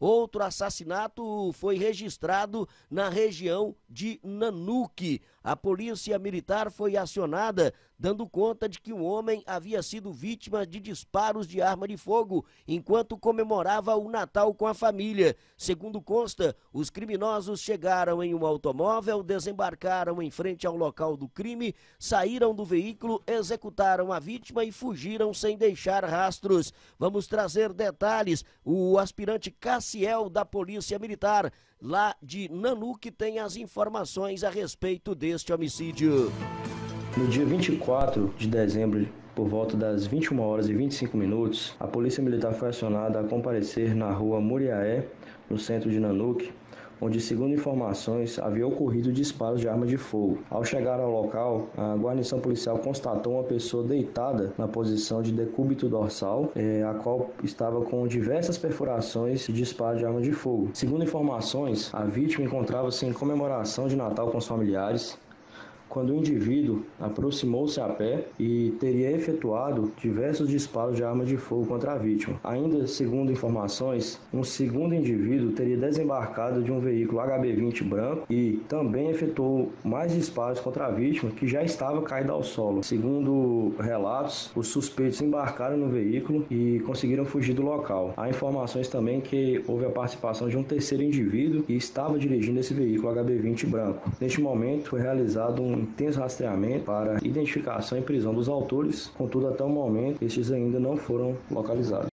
Outro assassinato foi registrado na região de Nanuque. A polícia militar foi acionada, dando conta de que um homem havia sido vítima de disparos de arma de fogo enquanto comemorava o Natal com a família. Segundo consta, os criminosos chegaram em um automóvel, desembarcaram em frente ao local do crime, saíram do veículo, executaram a vítima e fugiram sem deixar rastros. Vamos trazer detalhes. O aspirante Cassiel da Polícia Militar, lá de Nanuque, tem as informações a respeito deste homicídio. No dia 24 de dezembro, por volta das 21 horas e 25 minutos, a Polícia Militar foi acionada a comparecer na rua Muriaé, no centro de Nanuque, onde, segundo informações, havia ocorrido disparos de arma de fogo. Ao chegar ao local, a guarnição policial constatou uma pessoa deitada na posição de decúbito dorsal, eh, a qual estava com diversas perfurações de disparo de arma de fogo. Segundo informações, a vítima encontrava-se em comemoração de Natal com os familiares quando o indivíduo aproximou-se a pé e teria efetuado diversos disparos de arma de fogo contra a vítima. Ainda segundo informações, um segundo indivíduo teria desembarcado de um veículo HB20 branco e também efetuou mais disparos contra a vítima que já estava caída ao solo. Segundo relatos, os suspeitos embarcaram no veículo e conseguiram fugir do local. Há informações também que houve a participação de um terceiro indivíduo que estava dirigindo esse veículo HB20 branco. Neste momento foi realizado um intenso rastreamento para identificação e prisão dos autores, contudo, até o momento, estes ainda não foram localizados.